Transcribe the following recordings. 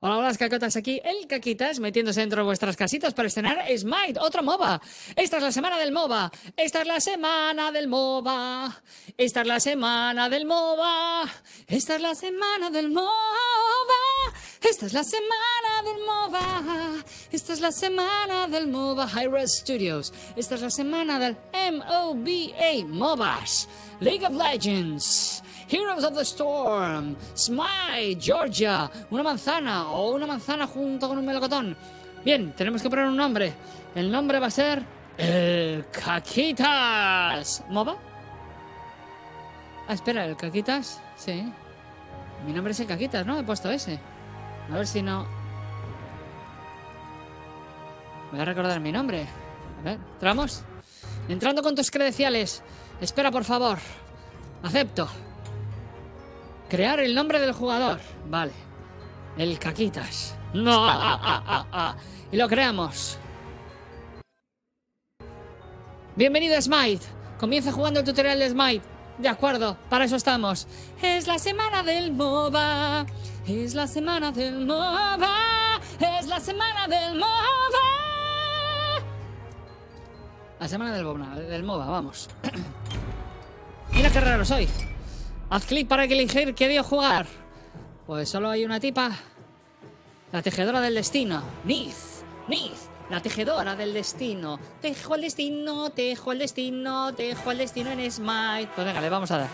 Hola, hola, cacotas aquí, el Caquitas, metiéndose dentro de vuestras casitas para estrenar Smite, otro MOBA. Esta es la semana del MOBA, esta es la semana del MOBA, esta es la semana del MOBA, esta es la semana del MOBA, esta es la semana del MOBA, esta es la semana del MOBA High Studios, esta es la semana del MOBA MOBAs, League of Legends. Heroes of the Storm, Smite, Georgia, una manzana o una manzana junto con un melocotón. Bien, tenemos que poner un nombre. El nombre va a ser el Caquitas. ¿Moba? Ah, espera, el Caquitas. Sí. Mi nombre es el Caquitas, ¿no? He puesto ese. A ver si no. Voy a recordar mi nombre. A ver, ¿entramos? Entrando con tus credenciales. Espera, por favor. Acepto. Crear el nombre del jugador. Vale. El Caquitas. No. Ah, ah, ah, y lo creamos. Bienvenido a Smite. Comienza jugando el tutorial de Smite. De acuerdo, para eso estamos. Es la semana del MOBA. Es la semana del MOBA. Es la semana del MOBA. La semana del MOBA, del MOBA vamos. Mira qué raro soy. Haz clic para elegir qué día jugar. Pues solo hay una tipa. La tejedora del destino. Nith. Nith. La tejedora del destino. Tejo el destino, tejo el destino, tejo el destino en Smite. Pues venga, le vamos a dar.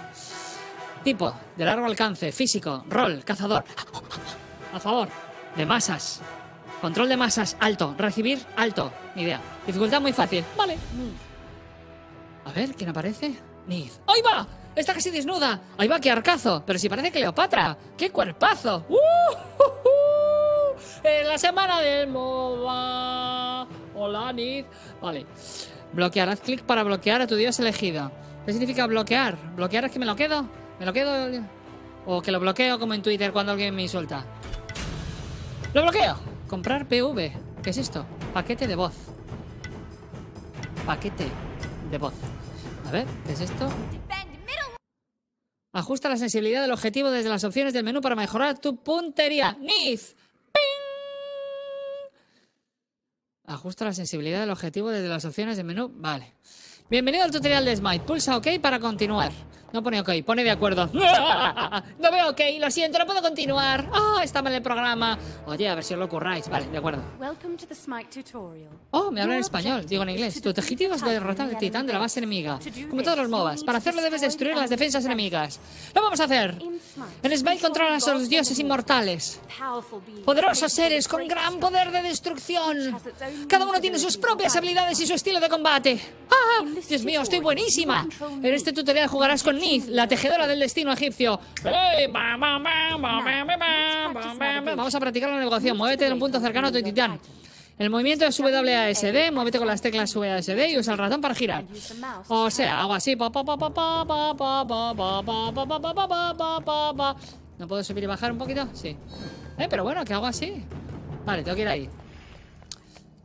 Tipo, de largo alcance, físico, rol, cazador. A favor, de masas. Control de masas, alto. Recibir, alto. Ni idea. Dificultad muy fácil. Vale. A ver, ¿quién aparece? Nith. ¡Ahí va! Está casi desnuda. Ahí va, qué arcazo. Pero si parece Cleopatra. ¡Qué cuerpazo! ¡Uh! En la semana del MOBA. Hola, Nid. Vale. Bloquear. Haz clic para bloquear a tu dios elegido. ¿Qué significa bloquear? ¿Bloquear es que me lo quedo? ¿Me lo quedo? O que lo bloqueo como en Twitter cuando alguien me insulta. ¡Lo bloqueo! Comprar PV. ¿Qué es esto? Paquete de voz. Paquete de voz. A ver, ¿qué es esto? Ajusta la sensibilidad del objetivo desde las opciones del menú para mejorar tu puntería. ¡Niz! Ajusta la sensibilidad del objetivo desde las opciones del menú. Vale. Bienvenido al tutorial de Smite. Pulsa OK para continuar. No pone OK, pone de acuerdo. No veo OK, lo siento, no puedo continuar. Ah, está mal el programa. Oye, a ver si os lo curráis. Vale, de acuerdo. Oh, me habla en español, digo en inglés. Tu objetivo es derrotar al titán de la base enemiga. Como todos los MOBAs. Para hacerlo debes destruir las defensas enemigas. ¡Lo vamos a hacer! En Smite controlas a los dioses inmortales. Poderosos seres con gran poder de destrucción. Cada uno tiene sus propias habilidades y su estilo de combate. ¡Ah! Dios mío, estoy buenísima. En este tutorial jugarás con la tejedora del destino egipcio. Vamos a practicar la negociación. Muévete en un punto cercano a tu titán. El movimiento es WASD, muévete con las teclas WASD y usa el ratón para girar. O sea, hago así. No puedo subir y bajar un poquito, sí. Eh, pero bueno, que hago así. Vale, tengo que ir ahí.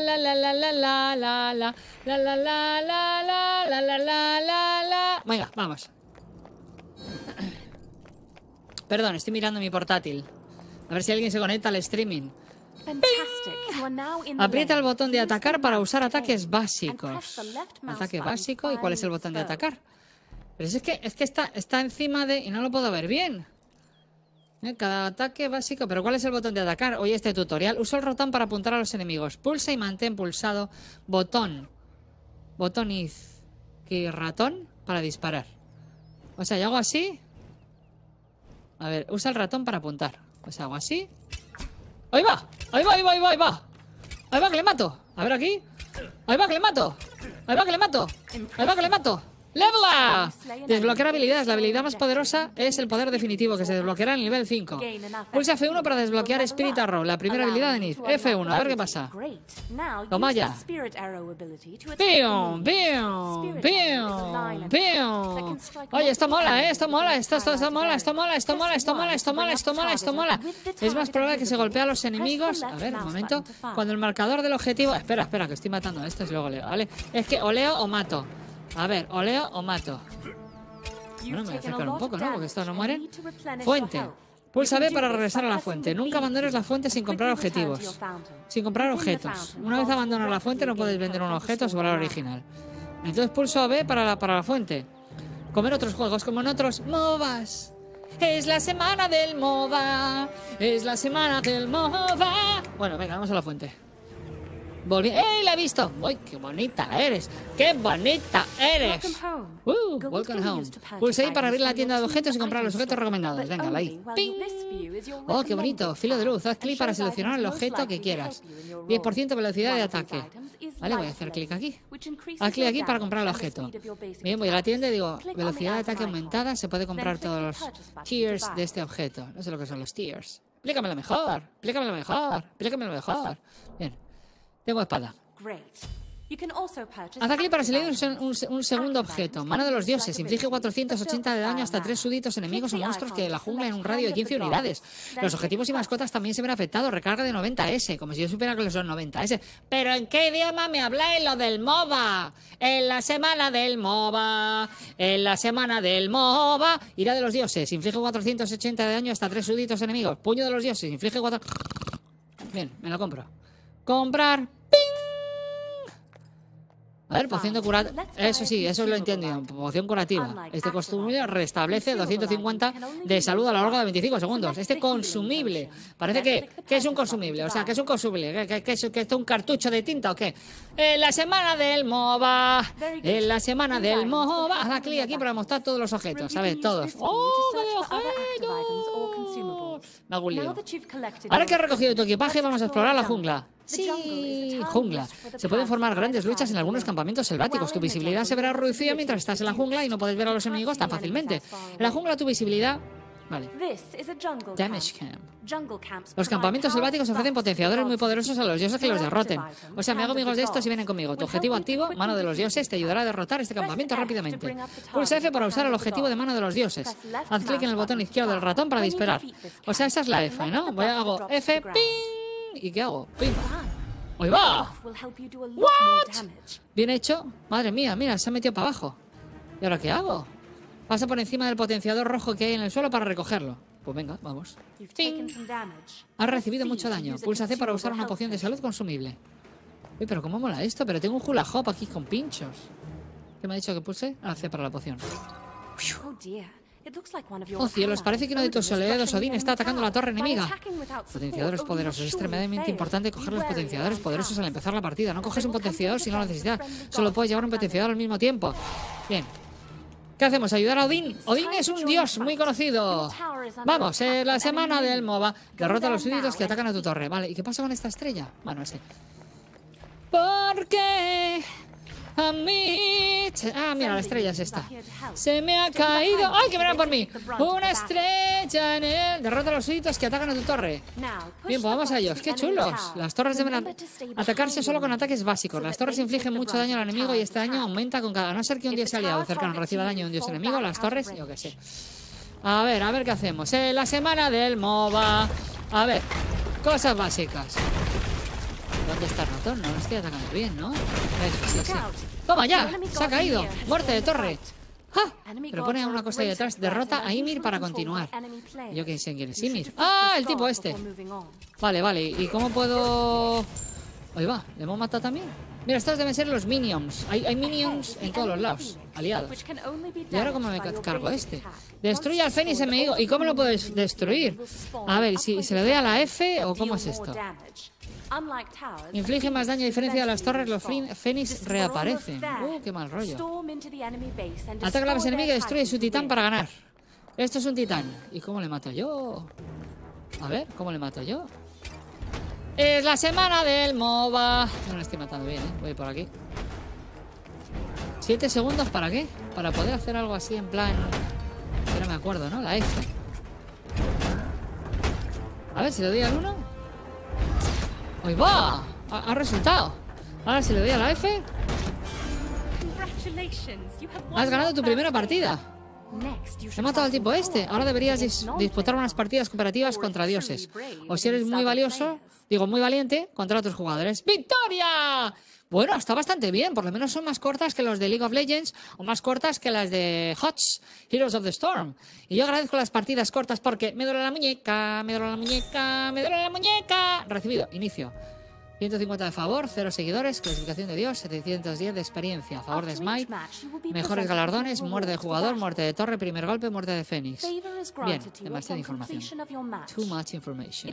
la la la la la la la la la la la la Venga, vamos. Perdón, estoy mirando mi portátil. A ver si alguien se conecta al streaming. Aprieta el botón de atacar para usar ataques básicos. Ataque básico. ¿Y cuál es el botón de atacar? Pero es que, es que está, está encima de... Y no lo puedo ver bien. Cada ataque básico. ¿Pero cuál es el botón de atacar? Hoy este tutorial. Usa el ratón para apuntar a los enemigos. Pulsa y mantén pulsado. Botón botón y ratón para disparar. O sea, yo hago así. A ver, usa el ratón para apuntar. O sea, hago así. ¡Ahí va! ¡Ahí va, ahí va, ahí va, ahí va! ¡Ahí va que le mato! A ver aquí. ¡Ahí va que le mato! ¡Ahí va que le mato! ¡Ahí va que le mato! ¡Level up! Desbloquear habilidades. La habilidad más poderosa es el poder definitivo, que se desbloqueará en el nivel 5. Pulsa F1 para desbloquear Spirit Arrow, la primera habilidad de Nid. F1, a ver qué pasa. Toma ya. ¡Pium! ¡Pium! ¡Pium! ¡Pium! Oye, esto mola, ¿eh? Esto mola, esto, esto, esto mola, esto mola, esto mola, esto mola, esto mola, esto mola, esto mola. Es más probable que se golpee a los enemigos. A ver, un momento. Cuando el marcador del objetivo... Espera, espera, que estoy matando a estos y luego leo, ¿vale? Es que o leo o mato. A ver, o leo o mato. Bueno, me voy a acercar un poco, ¿no? Porque estos no mueren. Fuente. Pulsa B para regresar a la fuente. Nunca abandones la fuente sin comprar objetivos. Sin comprar objetos. Una vez abandonas la fuente no puedes vender un objeto a su valor original. Entonces pulso B para la, para la fuente. Comer otros juegos como en otros MOBAs. Es la semana del MOBA. Es la semana del MOBA. Bueno, venga, vamos a la fuente. Volví. ¡Ey, la he visto! ¡Uy, qué bonita eres! ¡Qué bonita eres! Uh, welcome home. Pulse ahí para abrir la tienda de objetos y comprar los objetos recomendados. Venga, ahí. ¡Ping! ¡Oh, qué bonito! Filo de luz. Haz clic para seleccionar el objeto que quieras. 10% velocidad de ataque. Vale, voy a hacer clic aquí. Haz clic aquí para comprar el objeto. Bien, voy a la tienda y digo, velocidad de ataque aumentada. Se puede comprar todos los tiers de este objeto. No sé lo que son los tiers. Explícamelo mejor. Explícamelo mejor. Explícamelo mejor. Tengo espada. Haz clic para seleccionar un, un, segundo objeto. Mano de los dioses. Inflige 480 de daño hasta tres súditos enemigos o monstruos que la jungla en un radio de 15 unidades. Los objetivos y mascotas también se ven afectados. Recarga de 90S, como si yo supiera que son 90S. ¿Pero en qué idioma me habláis lo del MOBA? En la semana del MOBA. En la semana del MOBA. Ira de los dioses. Inflige 480 de daño hasta tres súditos enemigos. Puño de los dioses. Inflige 4... Bien, me lo compro. Comprar. A ver, poción de curativa. Eso sí, eso lo entiendo. Poción curativa. Este consumible restablece 250 de salud a lo largo de 25 segundos. Este consumible. Parece que, que es un consumible. O sea, que es un consumible. ¿Que, que, es, que es un cartucho de tinta o qué? En la semana del MOBA. En la semana del MOBA. Haz clic aquí para mostrar todos los objetos. ¿Sabes? Todos. ¡Oh, qué objetos! Me hago un lío. Ahora que has recogido tu equipaje, vamos a explorar la jungla. Sí, jungla. Se pueden formar grandes luchas en algunos campamentos selváticos. Tu visibilidad se verá reducida mientras estás en la jungla y no puedes ver a los enemigos tan fácilmente. En la jungla tu visibilidad Vale. Damage Camp. Los campamentos selváticos ofrecen potenciadores muy poderosos a los dioses que los derroten. O sea, me hago amigos de estos y vienen conmigo. Tu objetivo activo, mano de los dioses, te ayudará a derrotar este campamento rápidamente. Pulsa F para usar el objetivo de mano de los dioses. Haz clic en el botón izquierdo del ratón para disparar. O sea, esa es la F, ¿no? Voy a hago F, ping. ¿Y qué hago? ¡Pim! ¡Ahí va! ¿What? Bien hecho. Madre mía, mira, se ha metido para abajo. ¿Y ahora qué hago? Pasa por encima del potenciador rojo que hay en el suelo para recogerlo. Pues venga, vamos. Has recibido mucho daño. Pulsa C para usar una poción de salud consumible. Uy, pero cómo mola esto. Pero tengo un hula hop aquí con pinchos. ¿Qué me ha dicho que pulse? Ah, C para la poción. Oh, Oh cielos, parece que uno de tus soldados Odín está atacando la torre enemiga. Potenciadores poderosos. Es extremadamente importante coger los potenciadores poderosos al empezar la partida. No coges un potenciador si no lo necesitas. Solo puedes llevar un potenciador al mismo tiempo. Bien. ¿Qué hacemos? ¿Ayudar a Odín? Odín es un dios muy conocido. Vamos, eh, la semana del MOBA. Derrota a los súbditos que atacan a tu torre. Vale, ¿y qué pasa con esta estrella? Bueno, ese. ¿Por qué a mí. Ah, mira, la estrella es esta. Se me ha caído. ¡Ay, que verán por mí! Una estrella en el. Derrota a los súbditos que atacan a tu torre. Bien, pues vamos a ellos. ¡Qué chulos! Las torres deben atacarse solo con ataques básicos. Las torres infligen mucho daño al enemigo y este daño aumenta con cada. A no ser que un dios aliado cercano reciba daño de un dios enemigo, las torres, yo qué sé. A ver, a ver qué hacemos. Eh, la semana del MOBA. A ver, cosas básicas. ¿Dónde está el ratón? No lo estoy atacando bien, ¿no? sí, sí. ¡Toma ya! ¡Se ha caído! ¡Muerte de torre! ¡Ah! Pero pone una cosa ahí detrás. Derrota a Ymir para continuar. Yo qué sé quién es Ymir. ¡Ah! El tipo este. Vale, vale. ¿Y cómo puedo...? Ahí va. ¿Le hemos matado también? Mira, estos deben ser los minions. Hay, hay, minions en todos los lados, aliados. ¿Y ahora cómo me cargo este? Destruye al Fénix enemigo. ¿Y cómo lo puedes destruir? A ver, si se le doy a la F o cómo es esto. Inflige más daño a diferencia de las torres, los Fénix reaparecen. Uh, qué mal rollo. Ataca a la base enemiga y destruye su titán para ganar. Esto es un titán. ¿Y cómo le mato yo? A ver, ¿cómo le mato yo? Es la semana del MOBA. No lo estoy matando bien, ¿eh? Voy por aquí. ¿Siete segundos para qué? Para poder hacer algo así en plan... Ahora me acuerdo, ¿no? La F. A ver si le doy al 1. ¡Uy, va! Ha, ha resultado. Ahora si le doy a la F. Has ganado tu primera partida. He matado al tipo este. Ahora deberías dis- disputar unas partidas cooperativas contra dioses. O si eres muy valioso, digo muy valiente, contra otros jugadores. ¡Victoria! Bueno, está bastante bien. Por lo menos son más cortas que los de League of Legends o más cortas que las de HOTS, Heroes of the Storm. Y yo agradezco las partidas cortas porque me duele la muñeca, me duele la muñeca, me duele la muñeca. Recibido, inicio. 150 de favor, 0 seguidores, clasificación de Dios, 710 de experiencia, a favor de Smite, mejores galardones, muerte de jugador, muerte de torre, primer golpe, muerte de Fénix. Bien, demasiada información. Too much information.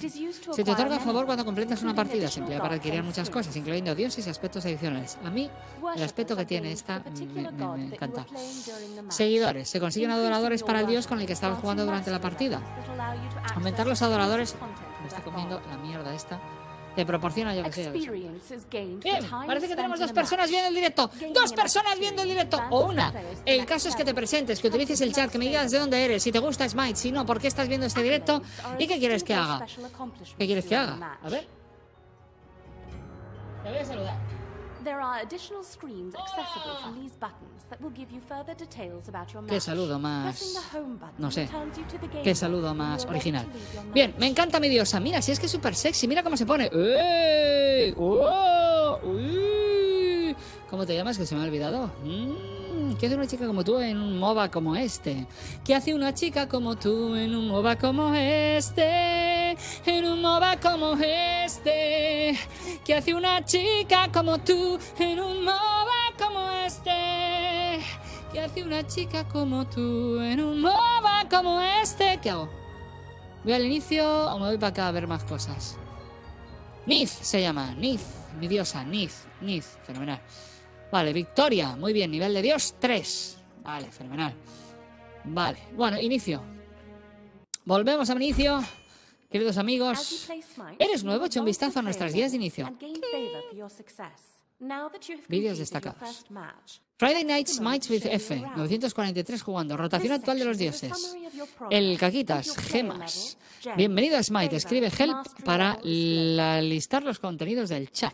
Se te otorga a favor cuando completas una partida, se emplea para adquirir muchas cosas, incluyendo dioses y aspectos adicionales. A mí, el aspecto que tiene esta me, me- me encanta. Seguidores. Se consiguen adoradores para el dios con el que estabas jugando durante la partida. Aumentar los adoradores. Me está comiendo la mierda esta. Te proporciona, yo que sé. Bien, parece que tenemos dos personas viendo el directo. ¡Dos personas viendo el directo! O una. El caso es que te presentes, que utilices el chat, que me digas de dónde eres, si te gusta Smite, si no, por qué estás viendo este directo y qué quieres que haga. ¿Qué quieres que haga? A ver. Te voy a saludar. There are additional screens accessible from these buttons that will give you further details about your Qué match. saludo más. Pressing the home button No sé. returns you to the game Qué saludo más original. Bien, me encanta mi diosa. Mira, si es que es súper sexy. Mira cómo se pone. ¡Ey! ¡Oh! ¡Uy! ¿Cómo te llamas? Que se me ha olvidado. Mm, ¿Qué hace una chica como tú en un MOBA como este? ¿Qué hace una chica como tú en un MOBA como este? En un MOBA como este. ¿Qué hace una chica como tú en un MOBA como este? ¿Qué hace una chica como tú en un MOBA como este? ¿Qué hago? ¿Voy al inicio o me voy para acá a ver más cosas? Nith se llama, Nith, mi diosa, Nith, Nith, fenomenal. Vale, victoria, muy bien, nivel de dios 3. Vale, fenomenal. Vale, bueno, inicio. Volvemos al inicio. Queridos amigos, ¿eres nuevo? Echa un vistazo a nuestras guías de inicio. Vídeos destacados. Friday Night Smites with F, 943 jugando, rotación actual de los dioses. El Caquitas, gemas. Bienvenido a Smite, escribe help para la- listar los contenidos del chat.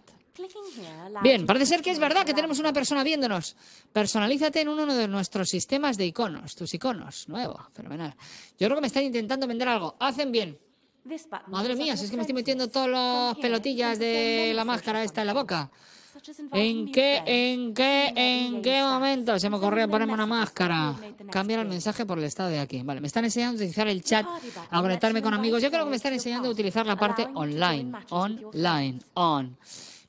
Bien, parece ser que es verdad que tenemos una persona viéndonos. Personalízate en uno de nuestros sistemas de iconos, tus iconos, nuevo, fenomenal. Yo creo que me están intentando vender algo. Hacen bien. Madre mía, si es que me estoy metiendo todas las pelotillas de la máscara esta en la boca. ¿En qué, en qué, en qué momento se me ocurrió ponerme una máscara? Cambiar el mensaje por el estado de aquí. Vale, me están enseñando a utilizar el chat, a conectarme con amigos. Yo creo que me están enseñando a utilizar la parte online. Online, on.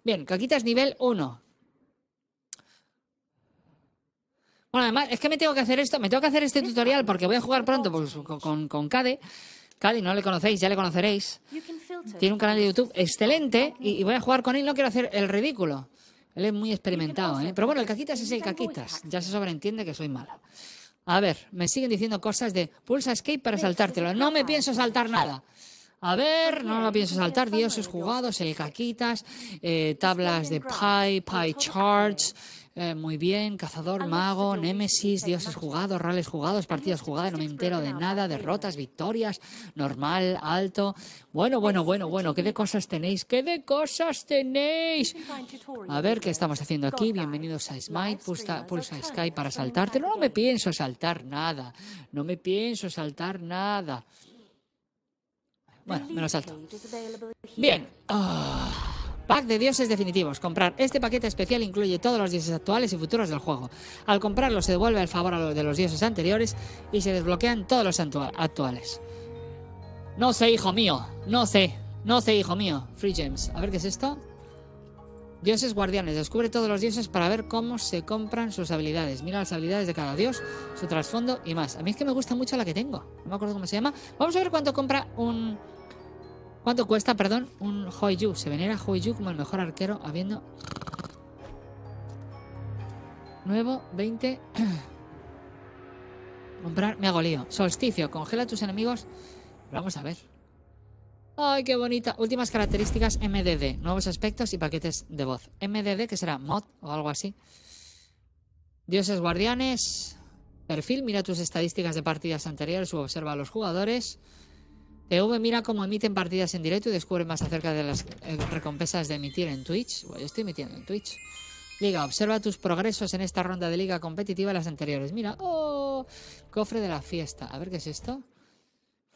Bien, Caquitas nivel 1. Bueno, además, es que me tengo que hacer esto, me tengo que hacer este tutorial porque voy a jugar pronto con, con, con Cade. Cade, no le conocéis, ya le conoceréis. Tiene un canal de YouTube excelente y, y voy a jugar con él. No quiero hacer el ridículo. Él es muy experimentado, ¿eh? Pero bueno, el caquitas es el caquitas. Ya se sobreentiende que soy mala. A ver, me siguen diciendo cosas de pulsa escape para saltártelo. No me pienso saltar nada. A ver, no lo pienso saltar. Dioses jugados, el caquitas, eh, tablas de pie, pie charts. Eh, muy bien, cazador, mago, némesis, dioses jugados, rales jugados, partidas jugadas, no me entero de nada, derrotas, victorias, normal, alto. Bueno, bueno, bueno, bueno, ¿qué de cosas tenéis? ¿Qué de cosas tenéis? A ver qué estamos haciendo aquí. Bienvenidos a Smite. Pulsa, pulsa Skype para saltarte. No me pienso saltar nada. No me pienso saltar nada. Bueno, me lo salto. Bien. Ah, pack de dioses definitivos. Comprar. Este paquete especial incluye todos los dioses actuales y futuros del juego. Al comprarlo se devuelve el favor a los de los dioses anteriores y se desbloquean todos los actuales. No sé, hijo mío. No sé. No sé, hijo mío. Free Gems. A ver qué es esto. Dioses guardianes. Descubre todos los dioses para ver cómo se compran sus habilidades. Mira las habilidades de cada dios, su trasfondo y más. A mí es que me gusta mucho la que tengo. No me acuerdo cómo se llama. Vamos a ver cuánto compra un... ¿Cuánto cuesta, perdón, un Hoiyu? Se venera Hoiyu como el mejor arquero habiendo... Nuevo, 20... Comprar, me hago lío. Solsticio, congela a tus enemigos. Vamos a ver. Ay, qué bonita. Últimas características MDD. Nuevos aspectos y paquetes de voz. MDD, que será mod o algo así. Dioses guardianes. Perfil, mira tus estadísticas de partidas anteriores o observa a los jugadores. TV, mira cómo emiten partidas en directo y descubre más acerca de las eh, recompensas de emitir en Twitch. Bueno, yo estoy emitiendo en Twitch. Liga, observa tus progresos en esta ronda de liga competitiva y las anteriores. Mira, oh, cofre de la fiesta. A ver qué es esto.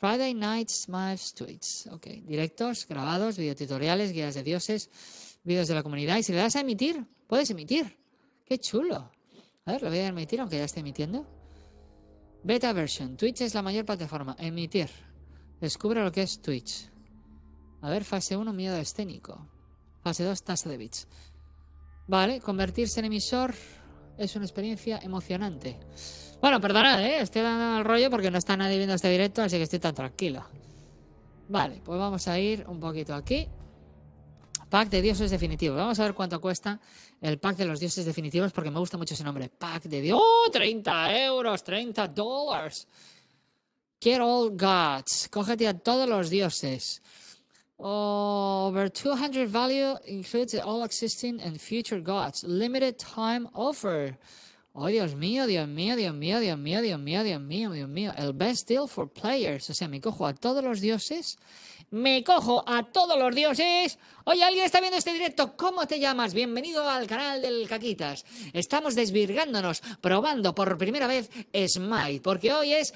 Friday Night Smiles Tweets. Ok, directos, grabados, videotutoriales, guías de dioses, vídeos de la comunidad. Y si le das a emitir, puedes emitir. Qué chulo. A ver, lo voy a emitir aunque ya esté emitiendo. Beta version. Twitch es la mayor plataforma. Emitir. Descubre lo que es Twitch. A ver, fase 1, miedo escénico. Fase 2, tasa de bits. Vale, convertirse en emisor es una experiencia emocionante. Bueno, perdonad, ¿eh? estoy dando el rollo porque no está nadie viendo este directo, así que estoy tan tranquilo. Vale, pues vamos a ir un poquito aquí. Pack de dioses definitivos. Vamos a ver cuánto cuesta el pack de los dioses definitivos porque me gusta mucho ese nombre. Pack de dioses. ¡Oh! 30 euros, 30 dólares. Get all gods. Cógete a todos los dioses. Over 200 value includes all existing and future gods. Limited time offer. Oh, Dios mío, Dios mío, Dios mío, Dios mío, Dios mío, Dios mío, Dios mío. El best deal for players. O sea, me cojo a todos los dioses me cojo a todos los dioses. Oye, ¿alguien está viendo este directo? ¿Cómo te llamas? Bienvenido al canal del Caquitas. Estamos desvirgándonos, probando por primera vez Smite, porque hoy es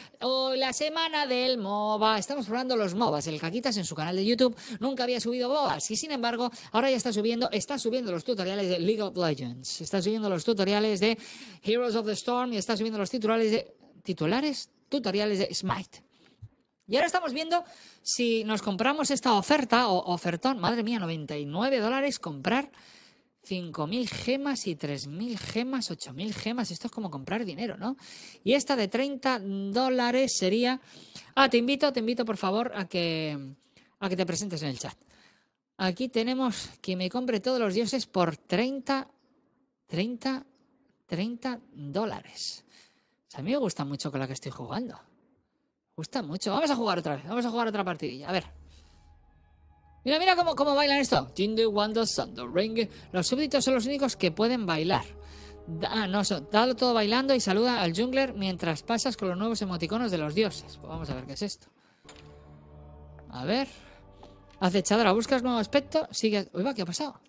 la semana del MOBA. Estamos probando los MOBAs. El Caquitas en su canal de YouTube nunca había subido MOBAs y sin embargo ahora ya está subiendo, está subiendo los tutoriales de League of Legends, está subiendo los tutoriales de Heroes of the Storm y está subiendo los titulares de titulares, tutoriales de Smite. Y ahora estamos viendo si nos compramos esta oferta o ofertón, madre mía, 99 dólares comprar 5.000 gemas y 3.000 gemas, 8.000 gemas. Esto es como comprar dinero, ¿no? Y esta de 30 dólares sería... Ah, te invito, te invito por favor a que, a que te presentes en el chat. Aquí tenemos que me compre todos los dioses por 30, 30, 30 dólares. a mí me gusta mucho con la que estoy jugando gusta mucho. Vamos a jugar otra vez. Vamos a jugar otra partidilla. A ver. Mira, mira cómo, cómo bailan esto. Los súbditos son los únicos que pueden bailar. Ah, no, dalo todo bailando y saluda al jungler mientras pasas con los nuevos emoticonos de los dioses. Pues vamos a ver qué es esto. A ver. Acechadora, buscas nuevo aspecto. Sigue. Uy, va, ¿qué ha pasado?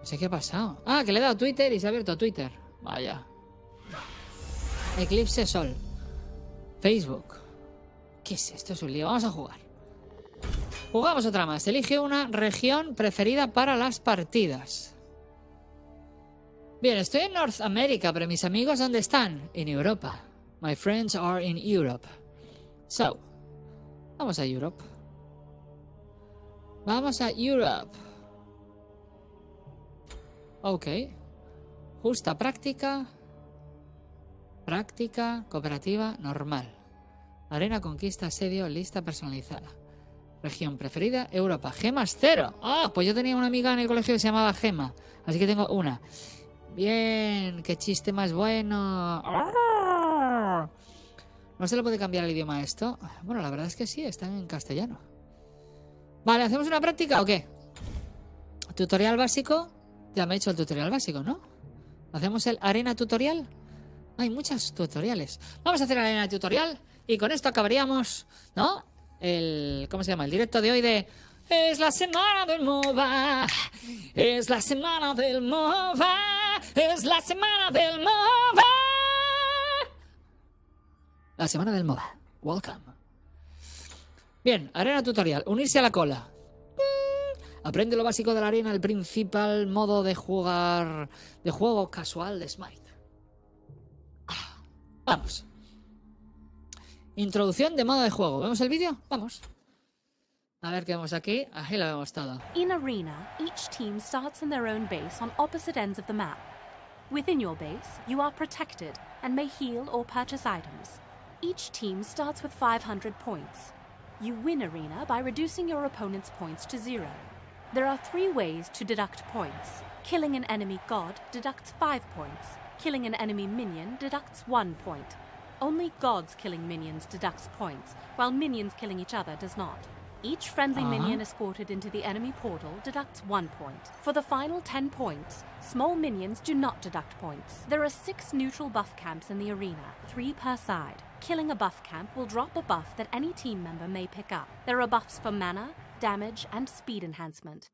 No sé qué ha pasado. Ah, que le he dado Twitter y se ha abierto Twitter. Vaya. Eclipse Sol. Facebook. ¿Qué es esto? Es un lío. Vamos a jugar. Jugamos otra más. Elige una región preferida para las partidas. Bien, estoy en North America, pero mis amigos ¿dónde están? En Europa. My friends are in Europe. So, vamos a Europe. Vamos a Europe. Ok. Justa práctica. Práctica, cooperativa, normal. Arena, conquista, asedio, lista personalizada. Región preferida, Europa. Gemas cero. Ah, pues yo tenía una amiga en el colegio que se llamaba Gema. Así que tengo una. Bien, qué chiste más bueno. ¿No se le puede cambiar el idioma a esto? Bueno, la verdad es que sí, está en castellano. Vale, ¿hacemos una práctica o qué? Tutorial básico. Ya me he hecho el tutorial básico, ¿no? ¿Hacemos el arena tutorial? Hay muchos tutoriales. Vamos a hacer arena tutorial y con esto acabaríamos, ¿no? El, ¿cómo se llama? El directo de hoy de... Es la semana del MOBA. Es la semana del MOBA. Es la semana del MOBA. La semana del MOBA. Welcome. Bien, arena tutorial. Unirse a la cola. Aprende lo básico de la arena, el principal modo de jugar de juego casual de Smite. Ah, vamos. Introducción de modo de juego. ¿Vemos el vídeo? Vamos. A ver qué vemos aquí. Ahí lo vemos todo. In Arena, each team starts in their own base on opposite ends of the map. Within your base, you are protected and may heal or purchase items. Each team starts with 500 points. You win Arena by reducing your opponent's points to zero. There are three ways to deduct points. Killing an enemy god deducts 5 points. Killing an enemy minion deducts 1 point. Only gods killing minions deducts points, while minions killing each other does not. Each friendly Uh-huh. minion escorted into the enemy portal deducts one point. For the final 10 points, small minions do not deduct points. There are six neutral buff camps in the arena, three per side. Killing a buff camp will drop a buff that any team member may pick up. There are buffs for mana, damage, and speed enhancement.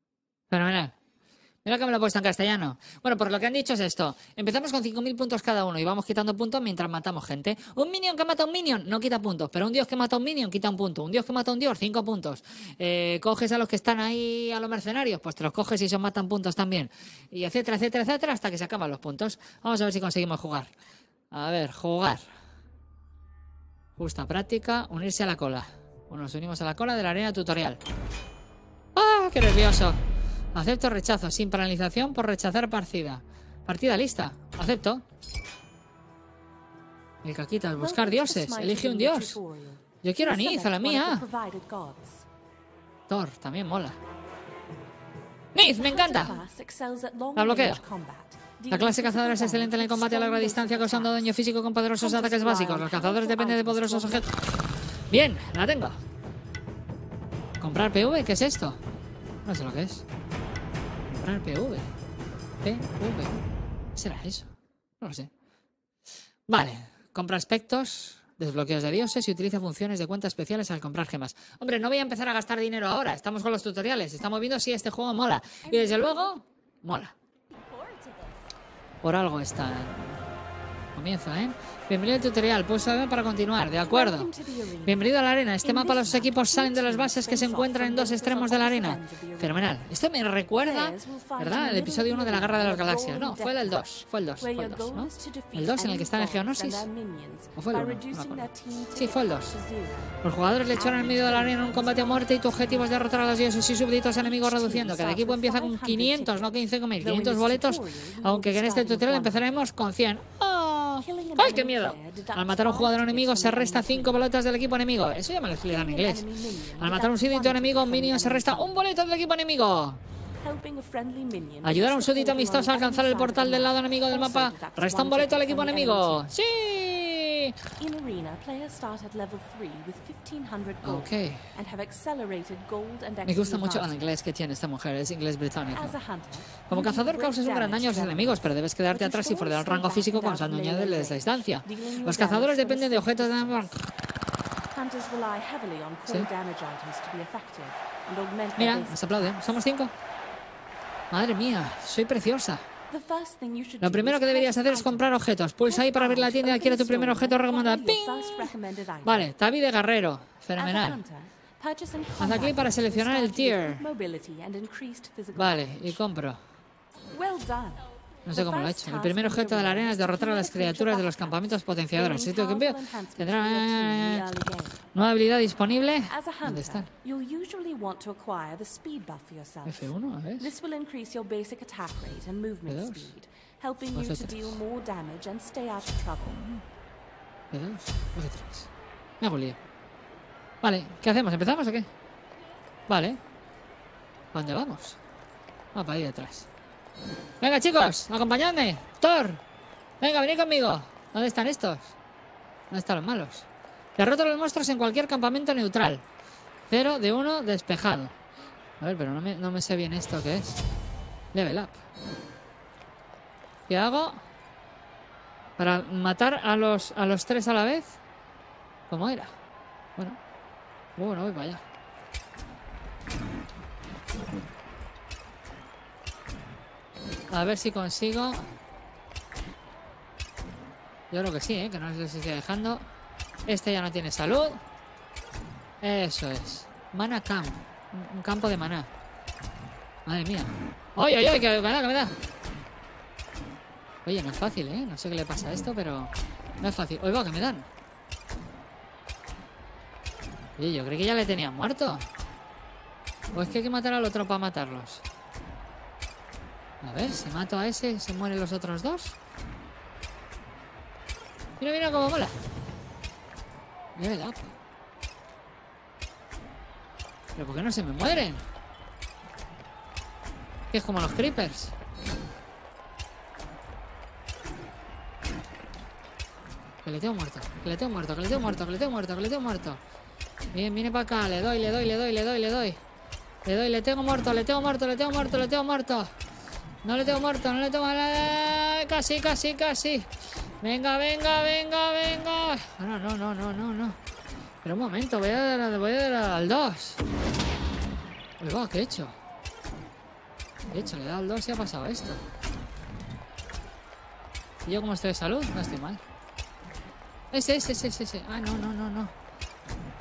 Fenomenal. Mira que me lo he puesto en castellano. Bueno, por lo que han dicho es esto. Empezamos con 5.000 puntos cada uno y vamos quitando puntos mientras matamos gente. Un minion que mata a un minion no quita puntos, pero un dios que mata a un minion quita un punto. Un dios que mata a un dios, cinco puntos. Eh, coges a los que están ahí, a los mercenarios, pues te los coges y se matan puntos también. Y etcétera, etcétera, etcétera, hasta que se acaban los puntos. Vamos a ver si conseguimos jugar. A ver, jugar. Justa práctica, unirse a la cola. Bueno, nos unimos a la cola de la arena tutorial. ¡Ah, qué nervioso! Acepto rechazo, sin paralización por rechazar partida. Partida lista. Acepto. El buscar Welcome to the dioses. Elige un dios. Yo quiero a Niz, a la mía. Thor, también mola. Niz, me encanta. La bloqueo. La clase cazadora es excelente en el combate a larga distancia, causando daño físico con poderosos ataques básicos. Los cazadores dependen de poderosos objetos. Bien, la tengo. ¿Comprar PV? ¿Qué es esto? No sé lo que es. Comprar PV. PV. ¿Qué será eso? No lo sé. Vale. Compra aspectos, desbloqueos de dioses y utiliza funciones de cuenta especiales al comprar gemas. Hombre, no voy a empezar a gastar dinero ahora. Estamos con los tutoriales. Estamos viendo si este juego mola. Y desde luego, mola. Por algo está. Comienza, ¿eh? Bienvenido al tutorial. Pulsa para continuar. De acuerdo. Bienvenido a la arena. Este mapa los equipos salen de las bases que se encuentran en dos extremos de la arena. Fenomenal. Esto me recuerda, ¿verdad? El episodio 1 de la Guerra de las Galaxias. No, fue el 2. Fue el 2. Fue el 2, ¿no? El 2 en el que está en Geonosis. ¿O fue el 1? No me acuerdo. Sí, fue el 2. Los jugadores le echaron en medio de la arena en un combate a muerte y tu objetivo es derrotar a los dioses y súbditos enemigos reduciendo. Cada equipo empieza con 500, no 15,000. 500 boletos, aunque que en este tutorial empezaremos con 100. ¡Ay, qué miedo! Al matar a un jugador enemigo se resta 5 boletas del equipo enemigo. Eso ya me lo explican en inglés. Al matar a un súbdito enemigo, un minion se resta un boleto del equipo enemigo. Ayudar a un súbdito amistoso a alcanzar el portal del lado enemigo del mapa. Resta un boleto al equipo enemigo. ¡Sí! In arena, players start at level 3 with 1500 gold Ok. and have accelerated gold and Me gusta XP mucho el inglés que tiene esta mujer. Es inglés británico. Como cazador causas un gran daño a los enemigos, pero debes quedarte atrás y del always rango físico con desde range, distancia. Los cazadores dependen de objetos de... distance. Hunters rely heavily on core Sí. damage items to be effective and augment their Mira, nos aplauden. Somos cinco. Madre mía, soy preciosa. Lo primero que deberías hacer es comprar objetos. Pulsa ahí para abrir la tienda y adquiere tu primer objeto recomendado. ¡Ping! Vale, Tabi de Guerrero. Fenomenal. Haz clic para seleccionar el tier. Vale, y compro. No sé cómo lo he hecho. El primer objeto de la arena es derrotar a las criaturas de los campamentos potenciadoras. Si que veo, tendrá nueva habilidad disponible. ¿Dónde están? F1, a ver. This will increase your basic attack rate and movement Dos. speed, helping you to Vosotros. deal more damage and stay out of trouble. F2, F3. Me hago lío. Vale, ¿qué hacemos? ¿Empezamos o qué? Vale. ¿A dónde vamos? Va para ahí detrás. Venga, chicos, acompañadme. Thor. Venga, venid conmigo. ¿Dónde están estos? ¿Dónde están los malos? Derroto a los monstruos en cualquier campamento neutral. Cero de uno despejado. A ver, pero no me, no me sé bien esto que es. Level up. ¿Qué hago? Para matar a los, a los tres a la vez. ¿Cómo era? Bueno. Bueno, voy para allá. A ver si consigo. Yo creo que sí, ¿eh? que no les estoy dejando. Este ya no tiene salud. Eso es. Mana Camp. Un- campo de maná. Madre mía. ¡Oye, oye, oye! Que da, que me da. Oye, no es fácil, ¿eh? No sé qué le pasa a esto, pero... No es fácil. Oiga, que me dan. Oye, yo creí que ya le tenían muerto. O es que hay que matar al otro para matarlos. A ver, si mato a ese, ¿se mueren los otros dos? Mira, mira cómo mola. Level up. ¿Pero por qué no se me mueren? Que es como los creepers. Que le tengo muerto, que le tengo muerto, que le tengo muerto, que le tengo muerto, que le tengo muerto. Bien, viene para acá, le doy, le doy, le doy, le doy, le doy. Le doy, le tengo muerto, le tengo muerto, le tengo muerto, le tengo muerto. No le tengo muerto, no le tengo... Casi, casi, casi. Venga, venga, venga, venga. No, no, no, no, no, no. Pero un momento, voy a dar, voy a dar al 2. Oiga, ¿qué he hecho? ¿Qué he hecho? Le he dado al 2 y ha pasado esto. ¿Y yo cómo estoy de salud? No estoy mal. Ese, ese, ese, ese. Ah, no, no, no, no.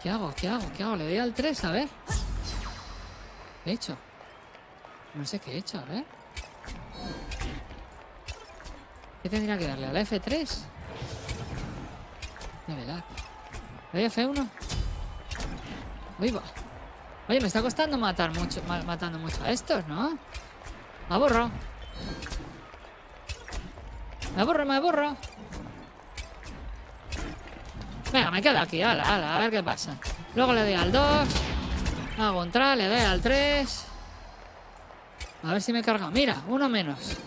¿Qué hago? ¿Qué hago? ¿Qué hago? Le doy al 3, a ver. ¿Qué he hecho? No sé qué he hecho, a ver. ¿Qué tendría que darle? ¿A la F3? Level up. ¿Le doy F1? Uy. Oye, me está costando matar mucho, ma- matando mucho a estos, ¿no? Me aburro. Me aburro, me aburro. Venga, me quedo aquí, ala, ala, a ver qué pasa. Luego le doy al 2. Hago un le doy al 3. A ver si me he cargado. Mira, uno menos.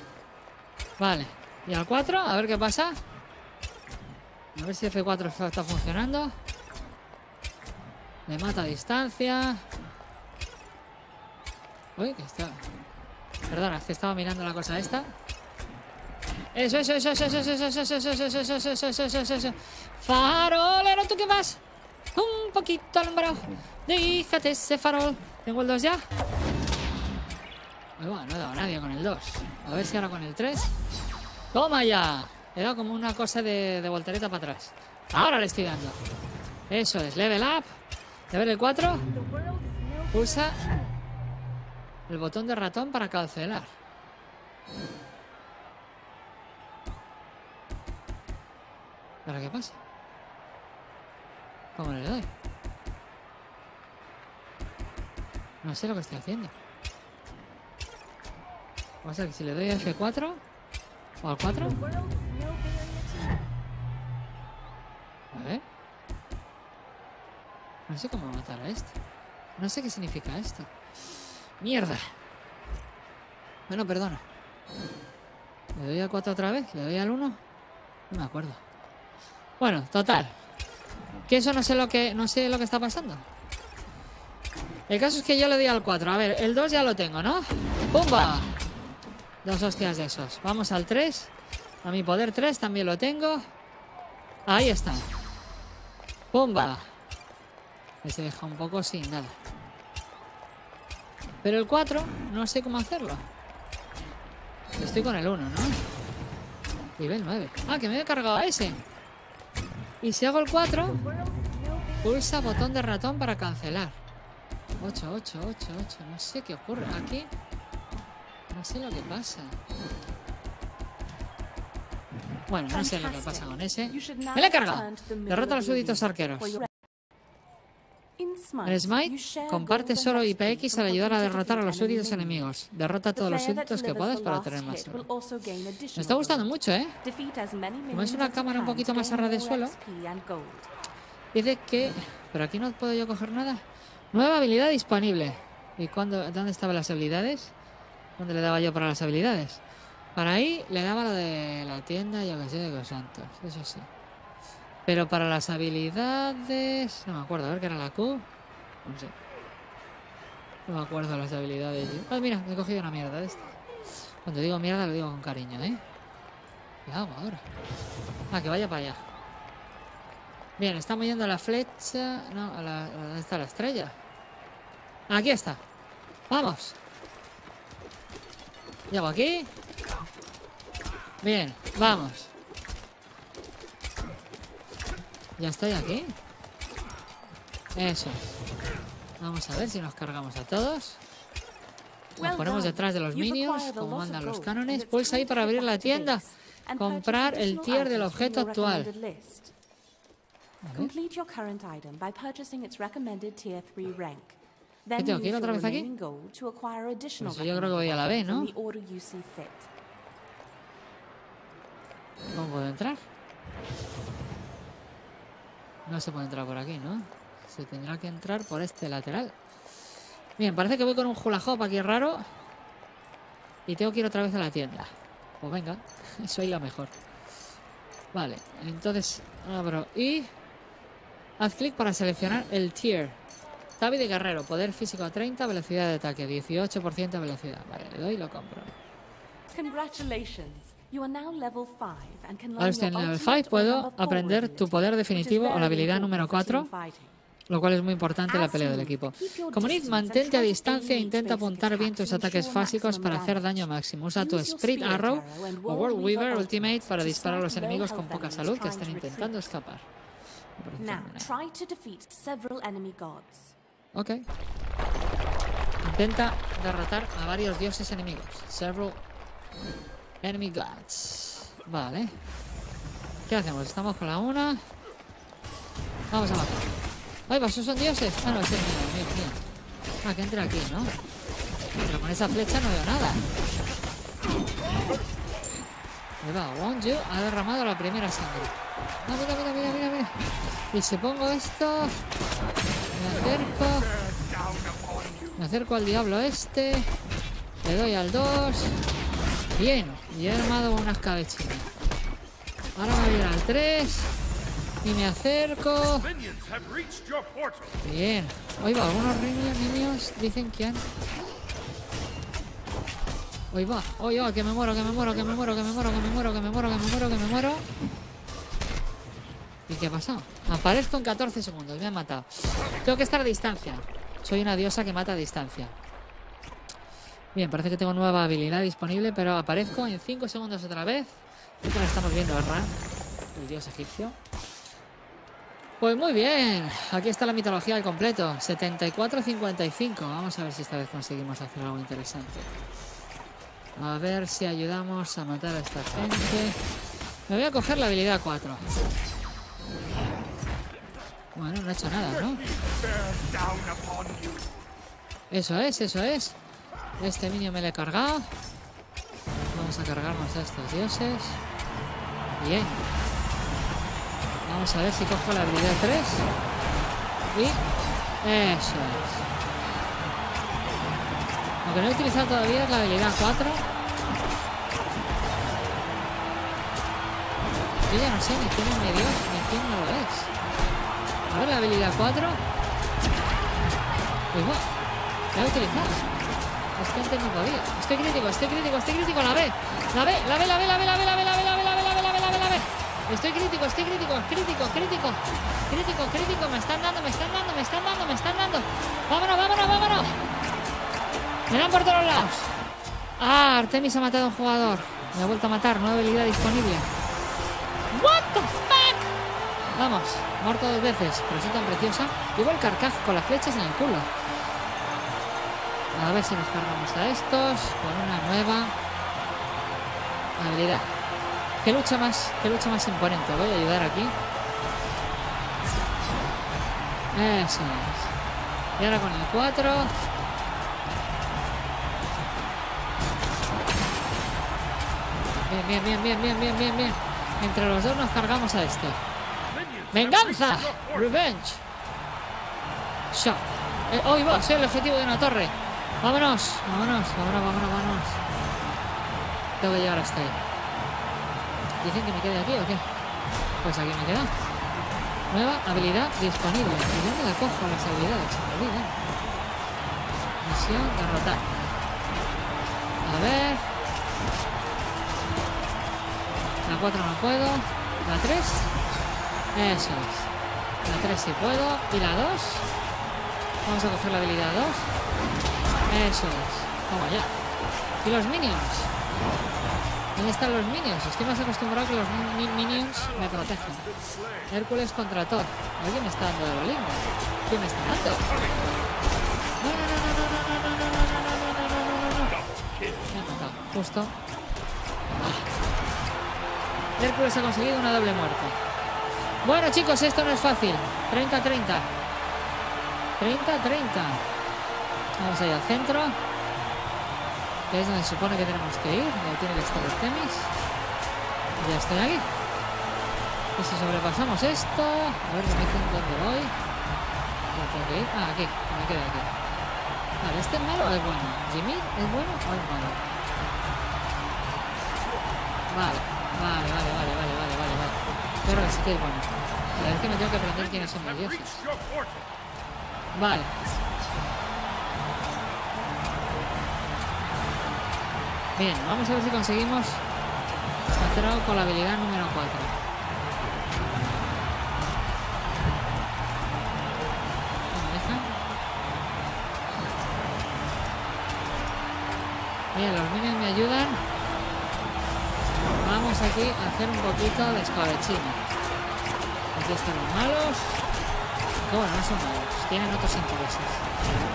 Vale. Y al 4, a ver qué pasa. A ver si F4 está- funcionando. Le mata a distancia. Uy, que está. Perdona, es que estaba mirando la cosa esta. Eso, eso, eso, eso, eso, eso, eso, eso, eso, eso, eso, eso, eso, eso, eso, eso. Farolero, ¿tú qué vas? Un poquito alumbrado. Díjate ese farol. ¿Tengo el 2 ya? Va, no he dado a nadie con el 2. A ver si ahora con el 3. ¡Toma ya! Dado como una cosa de, voltereta para atrás. Ahora le estoy dando. Eso es, level up. Ver el 4. Pulsa el botón de ratón para cancelar. ¿Ahora qué pasa? ¿Cómo le doy? No sé lo que estoy haciendo. O sea que si le doy a F4 o al 4. A ver. No sé cómo matar a este. No sé qué significa esto. Mierda. Bueno, perdona. ¿Le doy al 4 otra vez? ¿Le doy al 1? No me acuerdo. Bueno, total. Que eso no sé lo que no sé lo que está pasando. El caso es que yo le doy al 4. A ver, el 2 ya lo tengo, ¿no? ¡Pumba! Dos hostias de esos. Vamos al 3. A mi poder 3 también lo tengo. Ahí está. ¡Pumba! Se deja un poco sin nada. Pero el 4 no sé cómo hacerlo. Estoy con el 1, ¿no? Nivel 9. Ah, que me he cargado a ese. Y si hago el 4, pulsa botón de ratón para cancelar. 8, 8, 8, 8. No sé qué ocurre aquí. No sé lo que pasa. Bueno, no sé lo que pasa con ese. Me la he cargado. Derrota a los súbditos arqueros. En Smite, comparte solo IPX al ayudar a derrotar a los súbditos enemigos. Derrota a todos los súbditos que puedas para tener más. oro. Me está gustando mucho, ¿eh? Como es una cámara un poquito más a ras de suelo, Dice que... Pero aquí no puedo yo coger nada. Nueva habilidad disponible. ¿Y cuándo, dónde estaban las habilidades? ¿Dónde le daba yo para las habilidades? Para ahí le daba lo de la tienda, yo que sé, de los santos. Eso sí. Pero para las habilidades... No me acuerdo, a ver qué era la Q. No sé. No me acuerdo las habilidades. Ah, mira, he cogido una mierda de esta. Cuando digo mierda lo digo con cariño, ¿eh? ¿Qué hago ahora? Ah, que vaya para allá. Bien, estamos yendo a la flecha. No, a la. ¿Dónde está la estrella? Aquí está. Vamos. Llego aquí. Bien, vamos. Ya estoy aquí. Eso. Vamos a ver si nos cargamos a todos. Nos ponemos detrás de los minions, como mandan los cánones. Pulsa ahí para abrir la tienda. Comprar el tier del objeto actual. Complete your current item by purchasing its recommended tier 3 rank. ¿Qué tengo que ir otra vez aquí? additional Pues yo creo que voy a la B, ¿no? ¿Cómo puedo entrar? No se puede entrar por aquí, ¿no? Se tendrá que entrar por este lateral. Bien, parece que voy con un hula hop aquí raro. Y tengo que ir otra vez a la tienda. Pues venga, soy la mejor. Vale, entonces abro y haz clic para seleccionar el tier. David Guerrero, poder físico a 30, velocidad de ataque 18% velocidad. Vale, le doy y lo compro. Ahora estoy en level 5, puedo aprender tu poder definitivo o la habilidad número 4, lo cual es muy importante en la pelea del equipo. Como mantente a distancia e intenta apuntar bien tus ataques fásicos para hacer daño máximo. Usa tu Sprint Arrow o World Weaver Ultimate para disparar a los enemigos con poca salud que están intentando escapar. Try to defeat several enemy gods. Ok. Intenta derrotar a varios dioses enemigos. Several enemy gods. Vale. ¿Qué hacemos? Estamos con la una. Vamos abajo. Ay, pues esos son dioses. Ah, no, es mío, mío, mío. Ah, que entre aquí, ¿no? Pero con esa flecha no veo nada. Ahí va, Wonju ha derramado la primera sangre. Ah, mira, mira, mira, mira, mira. Y si pongo esto. Me acerco. Me acerco al diablo este. Le doy al 2. Bien. Y he armado unas cabecinas. Ahora me voy a ir al 3. Y me acerco. Bien. Oiga, algunos niños, niños dicen que han. Oye, va. Oye, va, que me muero, que me muero, que me muero, que me muero, que me muero, que me muero, que me muero, que me muero. ¿Y qué ha pasado? Aparezco en 14 segundos, me han matado. Tengo que estar a distancia. Soy una diosa que mata a distancia. Bien, parece que tengo nueva habilidad disponible, pero aparezco en 5 segundos otra vez. Estamos viendo Ra, el dios egipcio. Pues muy bien, aquí está la mitología al completo. 74-55. Vamos a ver si esta vez conseguimos hacer algo interesante. A ver si ayudamos a matar a esta gente. Me voy a coger la habilidad 4. Bueno, no ha hecho nada, ¿no? Eso es, eso es. Este niño me lo he cargado. Vamos a cargarnos a estos dioses. Bien. Vamos a ver si cojo la habilidad 3. Y... Eso es. Lo que no he utilizado todavía es la habilidad 4. Yo ya no sé ni quién es mi dios ni quién no lo es. Ver la habilidad 4. Pues bueno, la he utilizado. Es que antes no podía. Estoy crítico, estoy crítico, estoy crítico. La B, la B, la B, la B, la B, la B, la B, la B, la B, la B, la B, la B, la B, la B. Estoy crítico, estoy crítico, crítico, crítico, crítico, crítico. Me están dando, me están dando, me están dando, me están dando. Vámonos, vámonos, vámonos. Me dan por todos lados. Ah, Artemis ha matado a un jugador. Me ha vuelto a matar, nueva habilidad disponible. Vamos, muerto dos veces, pero soy tan preciosa. Llevo el carcaj con las flechas en el culo. A ver si nos cargamos a estos con una nueva habilidad. ¿Qué lucha más, qué lucha más imponente? Voy a ayudar aquí. Eso es. Y ahora con el 4. Bien, bien, bien, bien, bien, bien, bien, bien. Entre los dos nos cargamos a este. ¡Venganza! ¡Revenge! Shot. Eh, ¡Oh, iba! Soy el objetivo de una torre. Vámonos, vámonos, vámonos, vámonos, vámonos. Tengo que llegar hasta ahí. ¿Dicen que me quede aquí o qué? Pues aquí me queda. Nueva habilidad disponible. ¿Y dónde la cojo las habilidades? Olvida. Misión derrotar. A ver. La 4 no puedo. La 3. Eso es. La 3 sí puedo. ¿Y la 2? Vamos a coger la habilidad 2. Eso es. Toma ya. ¿Y los minions? ¿Dónde están los minions? Estoy más acostumbrado que los mi- mi- minions me protegen. Hércules contra Thor. ¿Alguien me está dando de lindo? ¿Quién me está dando? No, no, no, no, no, no, no, no, no, no, no, no. Me ha matado. Justo. Ah. Hércules ha conseguido una doble muerte. Bueno, chicos, esto no es fácil. 30-30. 30-30. Vamos ahí al centro. Que es donde se supone que tenemos que ir. Donde tiene que estar Artemis. Ya estoy aquí. Y si sobrepasamos esto. A ver, me dicen dónde voy. Tengo que ir. Ah, aquí. Me quedo aquí. Vale, ¿este es malo o es bueno? ¿Jimmy es bueno o es malo? Vale, vale, vale, vale, vale, vale, vale, sí que es bueno. A ver que me tengo que aprender quiénes son Have dioses. Vale. Bien, vamos a ver si conseguimos algo con la habilidad número 4. No me deja. Bien, los minions me ayudan. Vamos aquí a hacer un poquito de escabechina. Aquí están los malos. Que bueno, no son malos, tienen otros intereses.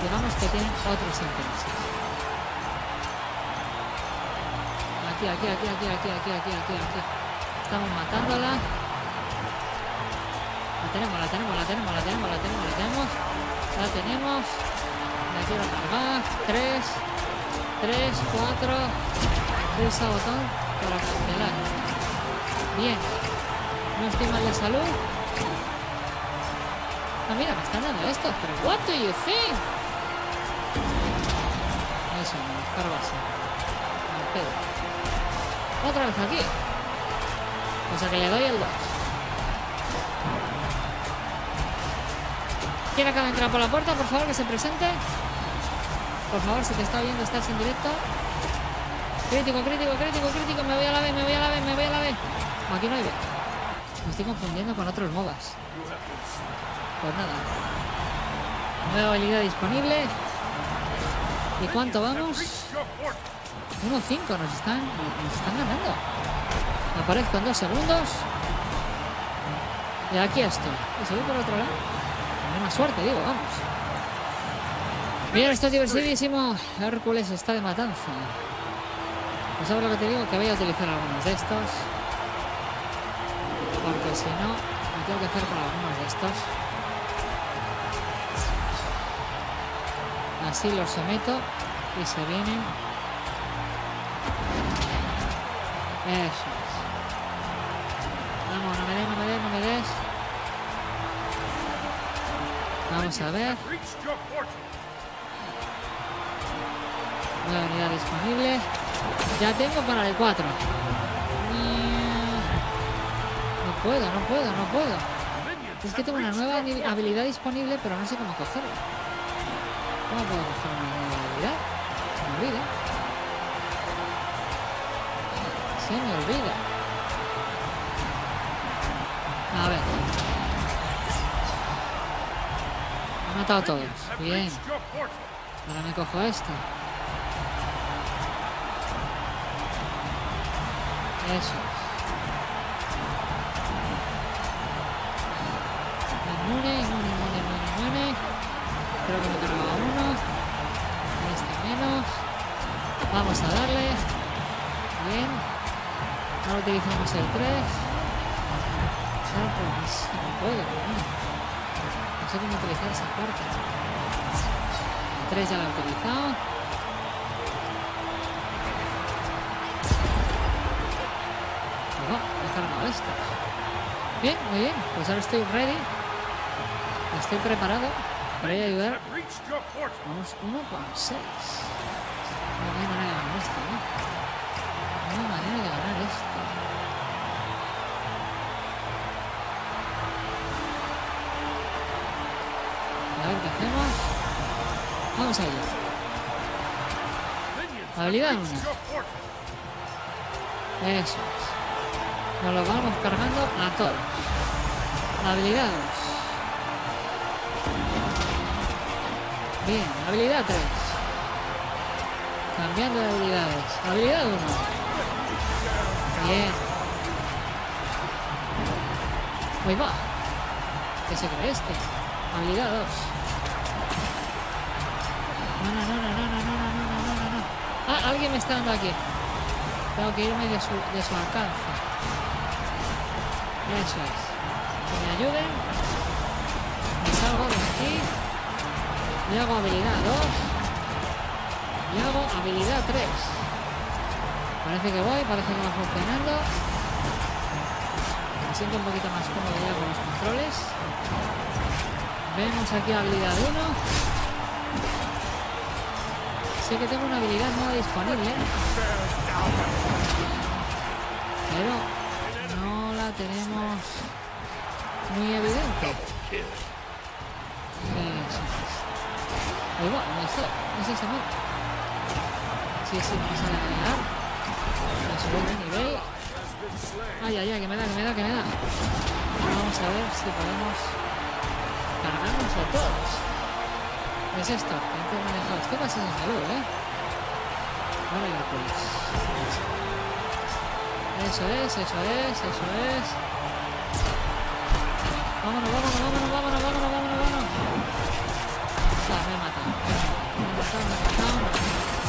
Digamos que tienen otros intereses. Aquí, aquí, aquí, aquí, aquí, aquí, aquí, aquí, aquí. Estamos matándola. La tenemos, la tenemos, la tenemos, la tenemos, la tenemos, la tenemos. La tenemos. La quiero cargar. Tres. Tres, cuatro. Pulsa botón para cancelar. Bien. No estoy mal de salud. Ah, mira, me están dando esto, pero what do you think? Eso, me. Otra vez aquí. O sea que le doy el 2. ¿Quién acaba de entrar por la puerta? Por favor, que se presente. Por favor, si te está viendo, estás en directo. Crítico, crítico, crítico, crítico. Me voy a la B, me voy a la B, me voy a la B. Aquí no hay B. Estoy confundiendo con otros MOBAs. Pues nada. Nueva habilidad disponible. ¿Y cuánto vamos? Reached your portal. 1-5, nos están, nos están ganando. Aparezco en dos segundos. Y aquí estoy. Y por otro lado. Más suerte, digo, vamos. Bien, esto es divertidísimo. Hércules está de matanza. Pues sabes lo que te digo, que voy a utilizar algunos de estos. Si no, me tengo que hacer con algunos de estos. Así los someto y se vienen eso es. Vamos, no me des, no me des, no me des. Vamos a ver. Nueva unidad disponible. Ya tengo para el 4. No puedo, no puedo, no puedo. Es que tengo una nueva habilidad disponible, pero no sé cómo cogerla. ¿Cómo puedo coger una nueva habilidad? Se me olvida. Se me olvida. A ver. He matado a todos. Bien. Ahora me cojo esto. Eso utilizamos el 3. pues no puedo. No sé cómo utilizar esa carta. El 3 ya la he utilizado. Pues me he cargado esto. Bien, muy bien. Pues ahora estoy ready. Estoy preparado para ir ayudar. Have reached your portal. Vamos 1,6. No hay manera de esto, ¿no? No hay manera de ganar esto. A ver qué hacemos. Vamos a ello. Habilidad have uno. reached your portal. Eso es. Nos lo vamos cargando a todos. Habilidad 2. Bien, habilidad 3. Cambiando de habilidades. Habilidad 1. Bien. Uy, va. ¿Qué se cree este? Habilidad 2. No, no, no, no, no, no, no, no, no, no, no, no. Ah, alguien me está dando aquí. Tengo que irme de su, de su alcance. Eso es. Que me ayuden. Me salgo de aquí. Y hago habilidad 2. Y hago habilidad 3. Parece que voy, parece que va funcionando. Me siento un poquito más cómodo ya con los controles. Vemos aquí habilidad 1. Sé que tengo una habilidad nueva disponible. Pero no la tenemos muy evidente. Es. Va, no está, no sé si mal. Sí, sí, pasa a ganar. Nivel. Ay, ay, ay, que me da, que me da, que me da. Vamos a ver si podemos cargarnos a todos. ¿Qué es esto? Gente manejado. Esto pasa en salud, ¿eh? Vale, pues. Eso es, eso es, eso es. Vámonos, vámonos, vámonos, vámonos, vámonos, vámonos, vámonos. Matado. Me he matado, me he matado.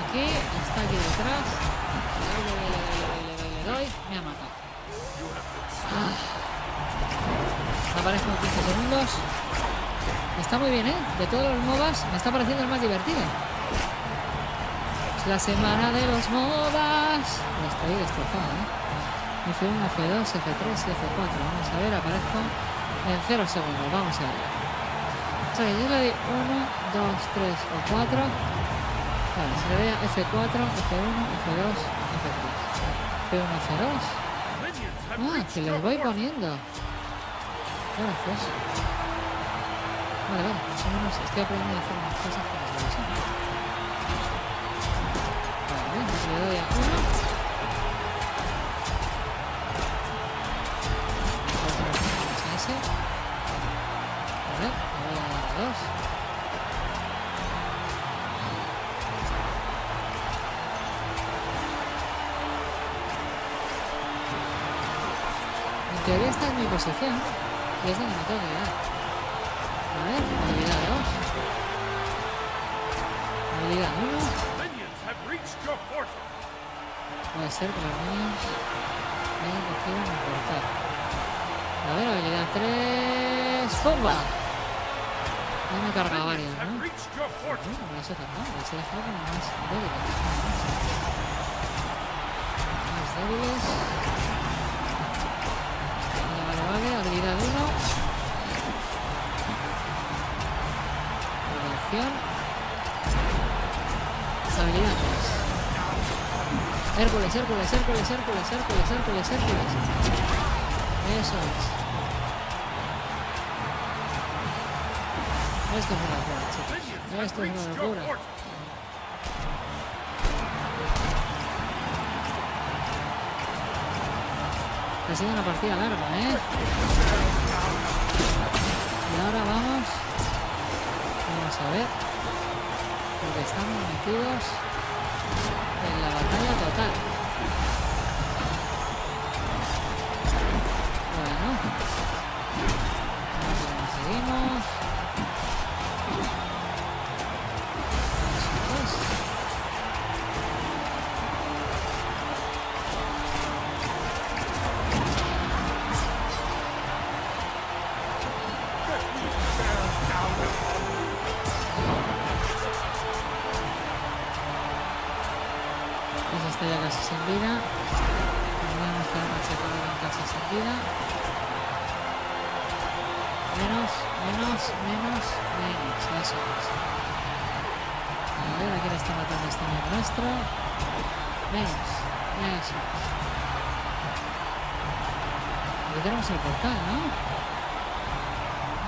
Aquí, está aquí detrás. Le doy. Me ha matado. Ah. Aparezco en 15 segundos. Está muy bien, ¿eh? De todos los MOBAs, me está pareciendo el más divertido. Es la semana de los MOBAs. Estoy destrozando, ¿eh? F1, F2, F3 y F4. Vamos a ver, aparezco en 0 segundos. Vamos a ver. O sea, que yo le doy 1, 2, 3 o 4. Vale, se le ve a F4, F1, F2, F3. F1, F2. Minions have Ah, que los voy poniendo. Qué. Vale, vale, estoy aprendiendo a hacer unas cosas que las veis. Posición y es donde me tengo que quedar. A ver, habilidad 2. Habilidad 1. Minions have reached your quarter. Puede ser que los niños hayan cogido mi portal. A ver, habilidad 3. ¡Pumba! Ya me he varios, ¿no? No, cargado, me las he dejado como más débiles. Más débiles. Habilidad 1. Prevención. Habilidad 3. Hércules, Hércules, Hércules, Hércules, Hércules, Hércules, Hércules. Eso es. Esto es una locura, chicos. Esto es una locura. Ha sido una partida larga, ¿eh? Y ahora vamos. Vamos a ver. Porque estamos metidos en la batalla total. Bueno. Seguimos. Nuestro. Menos. Eso es. Aquí tenemos el portal, ¿no?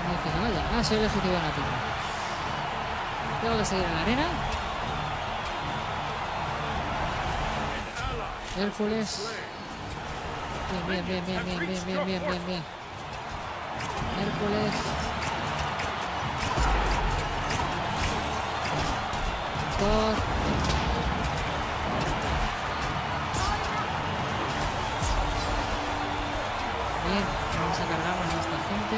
No que vaya. Ah, soy el ejecutivo nativo. Tengo que seguir en la arena. Hércules. Bien, bien, bien, bien, bien, bien, bien, bien, bien, bien. Hércules. Thor. que se cargaban a esta gente.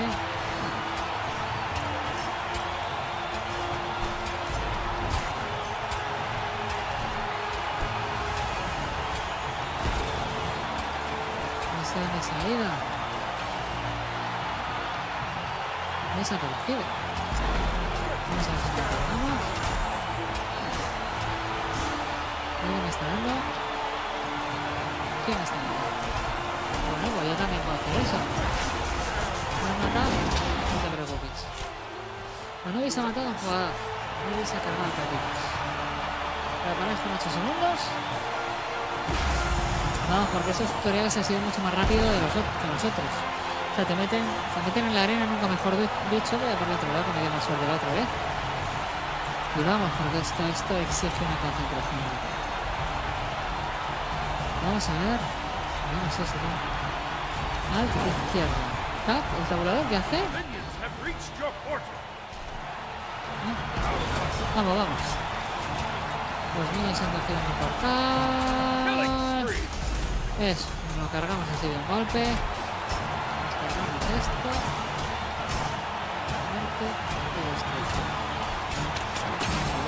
Esa es la salida. Desaparecido. Vamos a ver si lo cargamos. ¿Quién está dando? ¿Quién está dando? Yo también puedo hacer eso. ¿Me has matado? No te preocupes. Pues no hubiese matado a un jugador. No hubiese cargado partidos. Preparáis con 8 segundos. Vamos, porque esos tutoriales han sido mucho más rápido de los, que los otros. O sea, te meten, te meten en la arena, nunca mejor di- dicho, voy a por el otro lado, que me dio más suerte la otra vez. Y vamos, porque esto, esto exige una concentración. Vamos a ver. No, no sé si. Alt izquierda. Tap, el tabulador, ¿qué hace? Vamos, vamos. Los niños han cogido Killing portal. Eso, lo cargamos así de un golpe. Nos cargamos esto. Muerte y destrucción.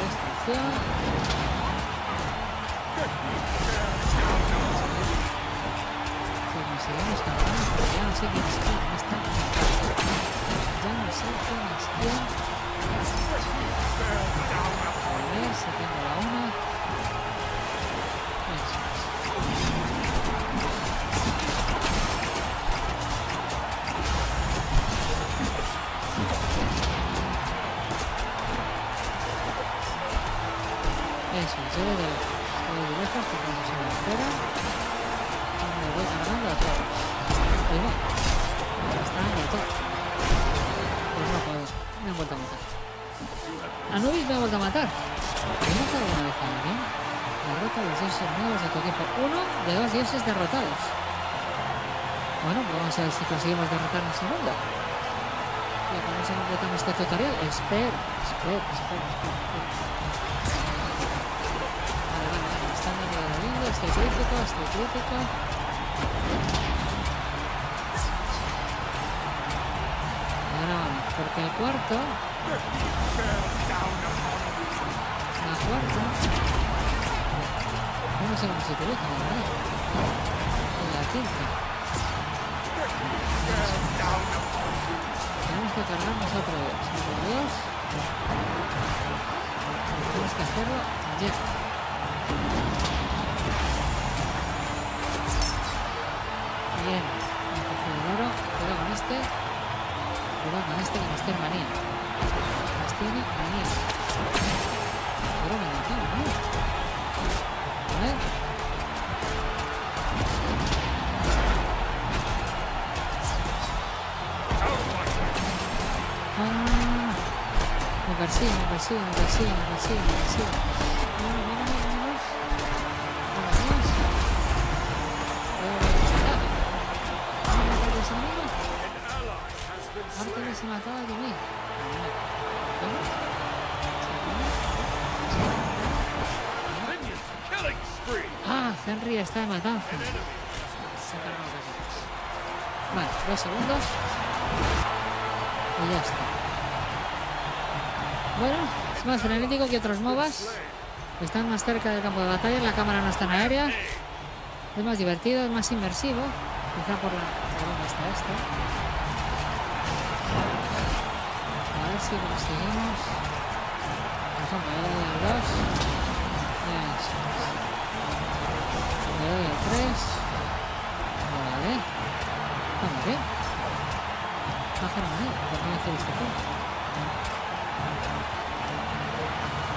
Destrucción. Eso es. Eso, yo de lejos. Yo de lejos porque no se me espera. Y me va. Ya están de todo. Pues no puedo. Me han vuelto a matar. Anubis me ha vuelto a matar. ¿He matado alguna vez a? Derrota los dioses nuevos de tu equipo. Uno de dos dioses derrotados. Bueno, pues vamos a ver si conseguimos derrotar un segundo. Ya con eso completamos este tutorial. Espera, espera, espera, espera. Vale, vale, vale. Me están dando de lindo. Estoy crítico, estoy crítico. Porque el cuarto. La cuarta. No sé cómo se utiliza, la verdad. La quinta. Tenemos que cargarnos otro dos. Tenemos que hacerlo ya. Bien. El oro. Cuidado con este. Cuidado con este que tiene manía. Nos tiene manía. Oro me tiene, ¿no? A ver. Ah, me persigue, me persigue, me persigue, me persigue, me persigue. Se. Minions killing spree. Ah, Henry está de matanza. Vale, dos segundos. Y ya está. Bueno, es más frenético que otros MOBAs. Están más cerca del campo de batalla, la cámara no es tan aérea. Es más divertido, es más inmersivo. Quizá por la. ¿Por dónde está? Si conseguimos. Le doy al 2. Eso es. Al 3. Vale. Estamos bien. Baja ahí, ¿por qué me hace esto?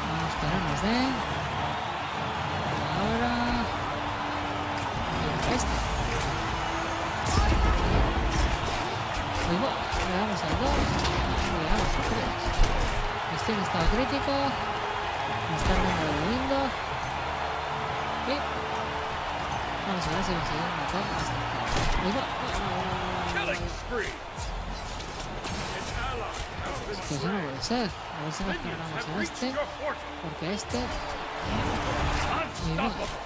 Vamos que no nos den. Ahora. Mira, este. Va. Le damos al 2. Le damos al 3. Estoy en estado crítico. Me están lindo. Y. Vamos a ver si conseguimos matar eso no puede ser. A ver si nos cargamos a este. Porque este.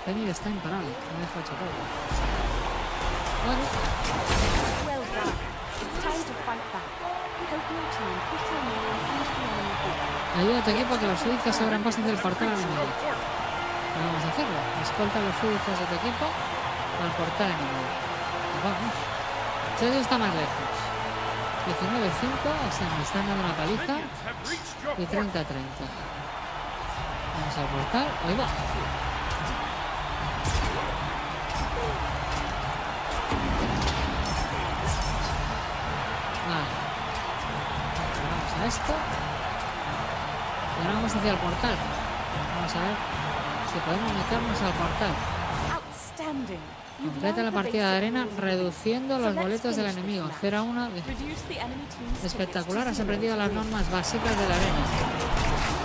Penny está imparable. Me deja hecho todo. Bueno, Well done. It's time to fight back. Ayuda a tu equipo a que los súbditos abran pasos del portal al enemigo. Portal. Vamos a hacerlo. Escolta a los súbditos de tu equipo al portal enemigo. Vamos. Entonces está más lejos. 19-5, o me están dando una paliza. Y portal. 30-30. Vamos al portal. Ahí va. Vamos a esto. Y ahora vamos hacia el portal. Vamos a ver Si podemos meternos al portal. Completa la partida de arena reduciendo los boletos del enemigo. match. 0 a 1. Reduce the enemy team's tickets Espectacular, has aprendido las normas básicas de la arena.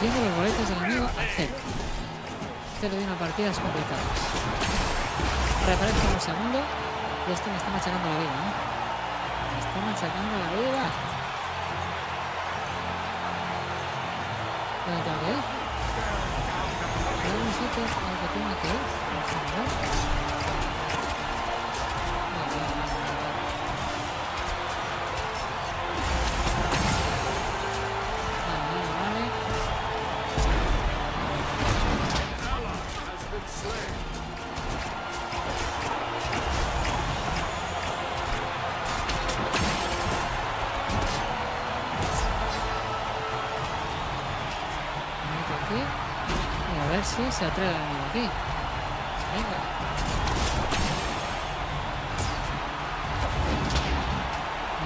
Reduciendo los boletos del enemigo a cero. Cero de una partida es complicado. Reaparezco un segundo. Y esto me está machacando la vida, ¿no? Me está machacando la vida. ¿Dónde tengo que ir? ¿Hay algún sitio al que tengo que ir? Se atreve a venir aquí. Venga.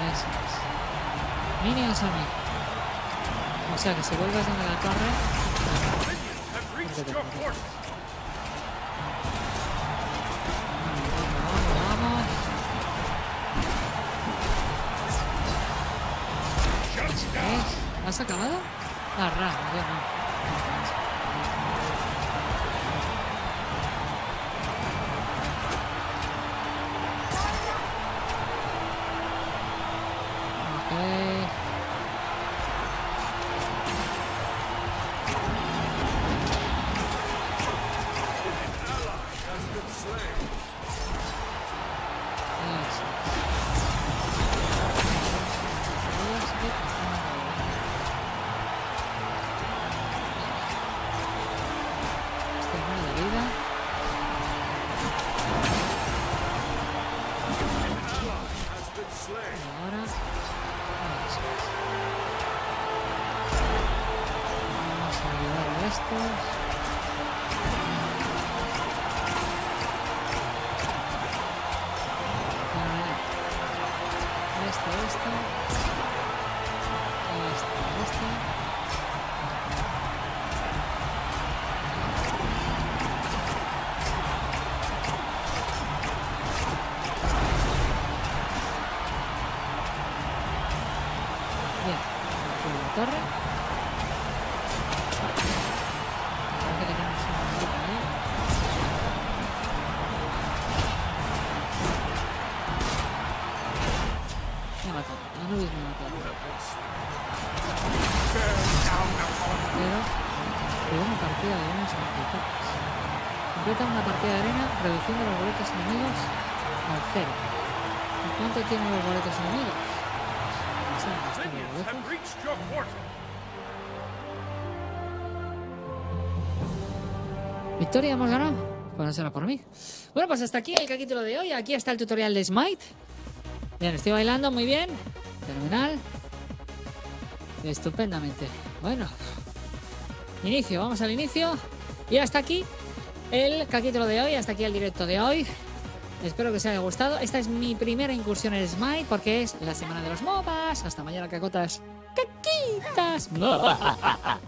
Eso es. O sea que si vuelves donde la torre. ¿Has acabado? Ah, no. Ayudar ¿Victoria hemos ganado? Pues no será por mí. Bueno, pues hasta aquí el capítulo de hoy. Aquí está el tutorial de Smite. Bien, estoy bailando muy bien. Fenomenal. Estupendamente. Bueno. Inicio, vamos al inicio. Y hasta aquí el capítulo de hoy, hasta aquí el directo de hoy. Espero que os haya gustado. Esta es mi primera incursión en Smite porque es la semana de los MOBAs. Hasta mañana, cacotas. ¡Caquitas!